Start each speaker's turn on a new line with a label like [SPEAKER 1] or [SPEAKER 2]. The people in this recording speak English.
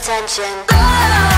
[SPEAKER 1] attention. Oh.